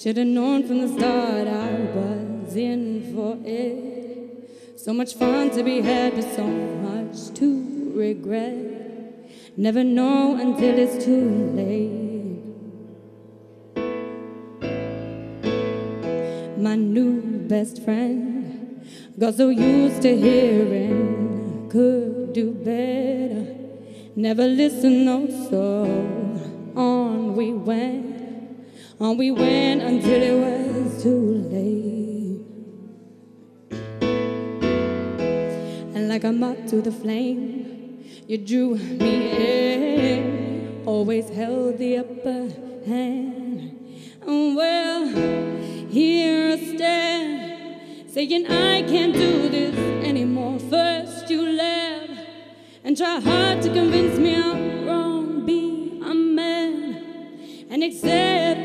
Should have known from the start I was in for it. So much fun to be had, but so much to regret. Never know until it's too late. My new best friend got so used to hearing could do better. Never listened, no, so on we went. On we went until it was too late. And like a moth to the flame, you drew me in. Always held the upper hand. And well, here I stand, saying I can't do this anymore. First you left and try hard to convince me I'm wrong. Be a man and accept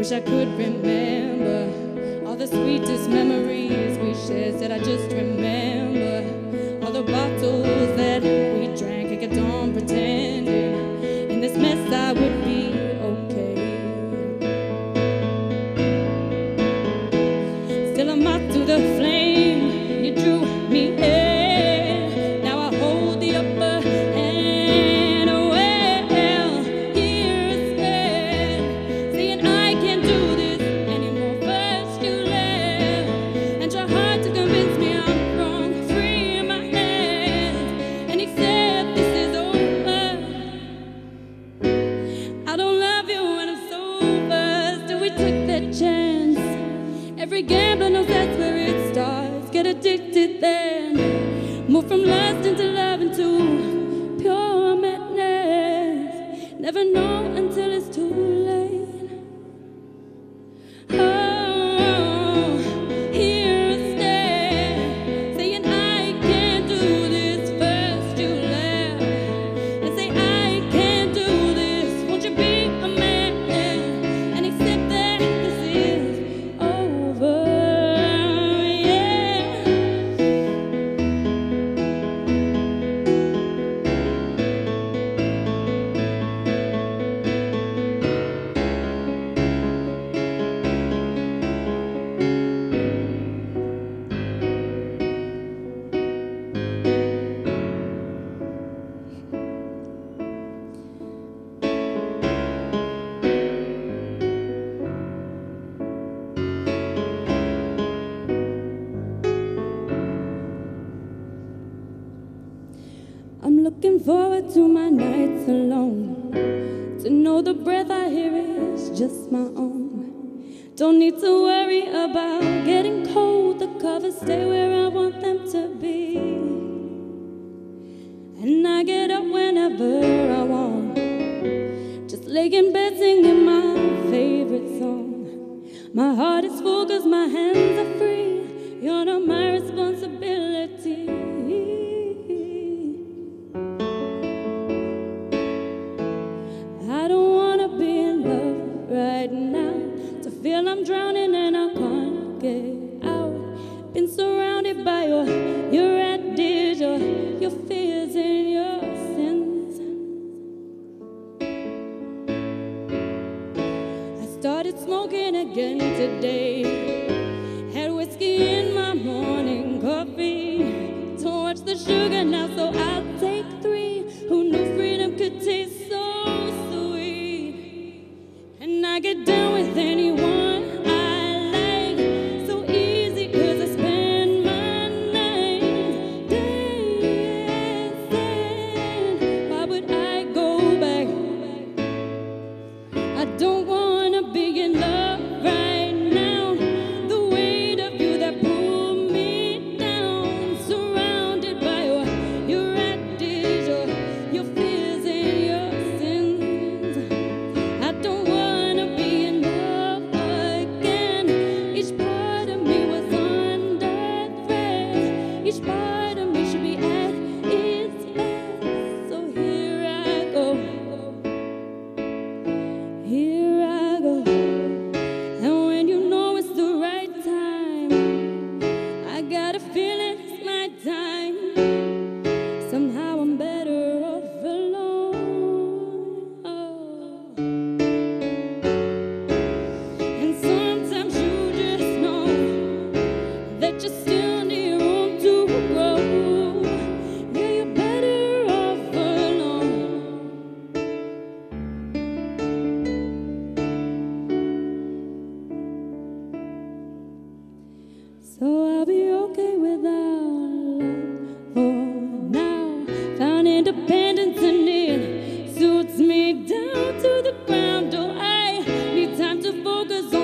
Wish I could remember all the sweetest memories we shared. Said I just remember all the bottles Move from lust into love into pure madness. Never know until it's too late. Looking forward to my nights alone. To know the breath I hear is just my own. Don't need to worry about getting cold. The covers stay where I want them to be. And I get up whenever I want. Just lay in bed singing my favorite song. My heart is full cause my hands are free. You're not my responsibility. I don't wanna be in love right now. To feel I'm drowning and I can't get out. Been surrounded by your your ideas, your your fears and your sins. I started smoking again today. Had whiskey in my morning coffee. Don't watch the sugar now, so I'll take three. Who Each part of me should be at its best. So here I go. Here I go. And when you know it's the right time, I gotta feel. So I'll be okay without love for now. Found independence and it suits me down to the ground. Oh, I need time to focus on.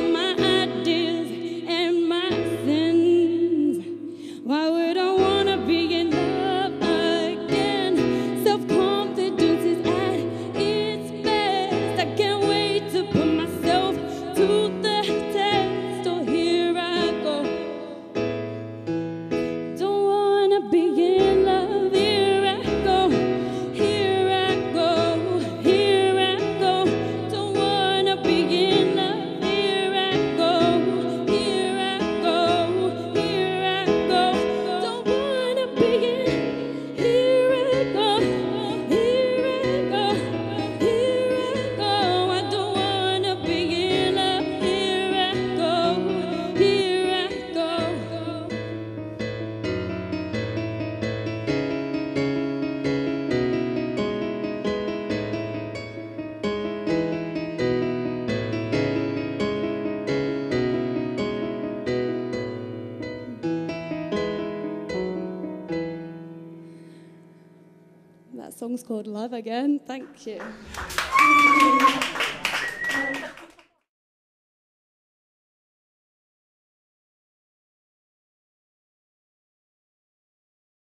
That song's called Love Again. Thank you.